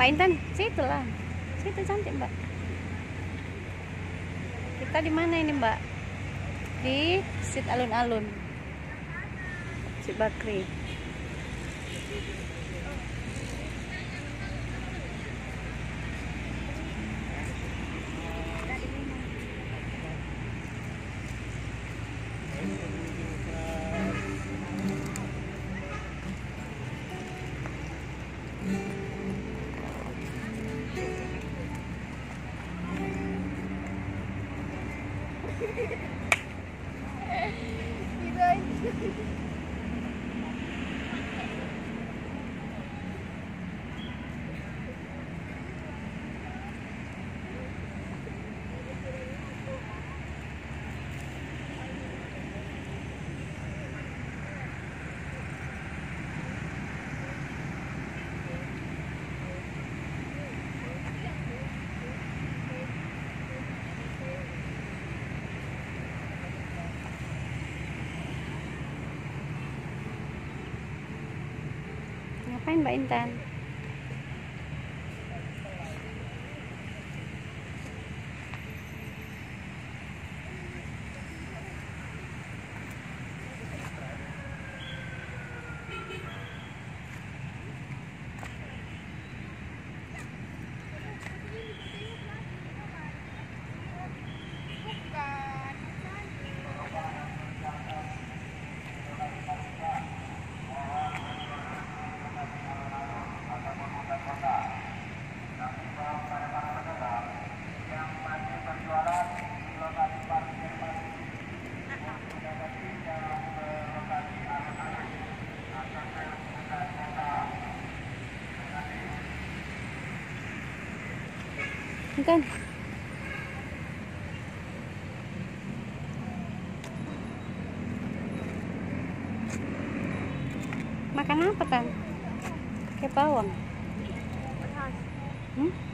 Mbak Intan, situ lah. Situ cantik, Mbak. Kita di mana ini, Mbak? Di Sit Alun-Alun. Sit Bakri. Ngapain Mbak Intan? Intan. Makan apa, Tan? Kayak bawang. Hmm?